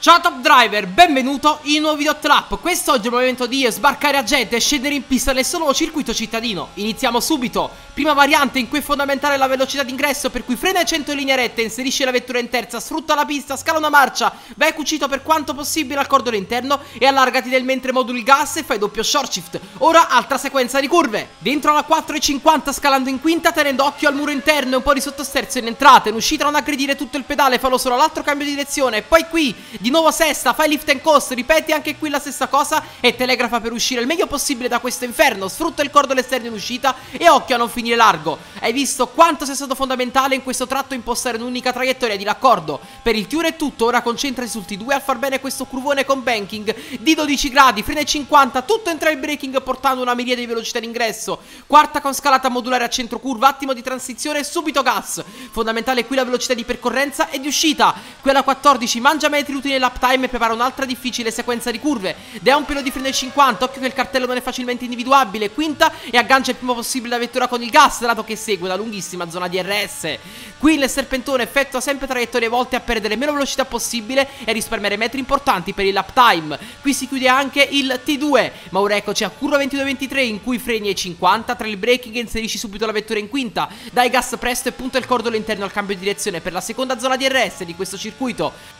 Ciao Top Driver, benvenuto in un nuovo video trap Quest'oggi è il momento di sbarcare a gente e scendere in pista nel solo circuito cittadino. Iniziamo subito. Prima variante in cui è fondamentale la velocità d'ingresso Per cui frena ai 100 in linea retta, inserisce la vettura in terza Sfrutta la pista, scala una marcia Vai cucito per quanto possibile al cordone interno E allargati nel mentre moduli gas e fai doppio short shift. Ora altra sequenza di curve. Dentro alla 4,50 scalando in quinta Tenendo occhio al muro interno e un po' di sottosterzo in entrata. In uscita non aggredire tutto il pedale Fallo solo all'altro cambio di direzione. Poi qui di di nuovo sesta, fai lift and coast, ripeti anche qui la stessa cosa e telegrafa per uscire il meglio possibile da questo inferno. Sfrutta il cordolo esterno in uscita e occhio a non finire largo. Hai visto quanto sia stato fondamentale in questo tratto impostare un'unica traiettoria di raccordo. Per il tour è tutto, ora concentrati sul T2 a far bene questo curvone con banking di 12 gradi, frena 50, tutto entra il braking portando una miriade di velocità d'ingresso. Quarta con scalata modulare a centro curva, attimo di transizione e subito gas. Fondamentale qui la velocità di percorrenza e di uscita. Quella 14 mangia metri utili l'uptime e prepara un'altra difficile sequenza di curve. Da un pelo di freno ai 50, occhio che il cartello non è facilmente individuabile. Quinta e aggancia il prima possibile la vettura con il gas, dato che segue una lunghissima zona di RS. Qui il serpentone effettua sempre traiettorie volte a perdere meno velocità possibile e risparmiare metri importanti per il uptime. Qui si chiude anche il T2, ma ora eccoci a curva 22-23 in cui freni ai 50, tra il braking e inserisci subito la vettura in quinta. Dai gas presto e punta il cordolo interno al cambio di direzione per la seconda zona di RS di questo circuito.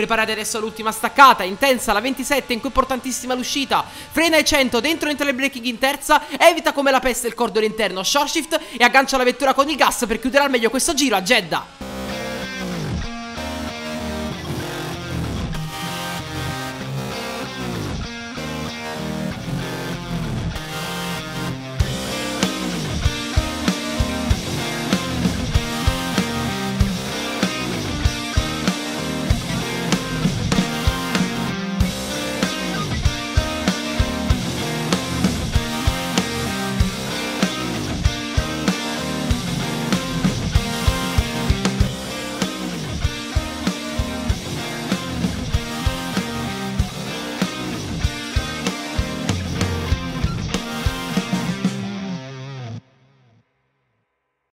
Preparate adesso l'ultima staccata, intensa, la 27 in cui è importantissima l'uscita. Frena ai 100, dentro entra il braking in terza, evita come la peste il cordone interno, short shift e aggancia la vettura con il gas per chiudere al meglio questo giro a Jeddah.